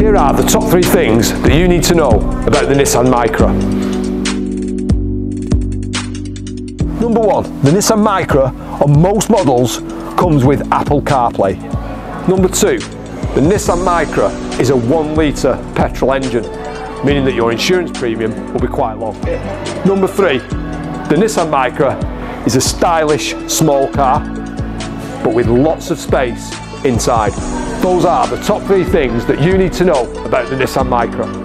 Here are the top three things that you need to know about the Nissan Micra. Number one, the Nissan Micra on most models comes with Apple CarPlay. Number two, the Nissan Micra is a one litre petrol engine, meaning that your insurance premium will be quite low. Number three, the Nissan Micra is a stylish small car, but with lots of space inside. Those are the top three things that you need to know about the Nissan Micra.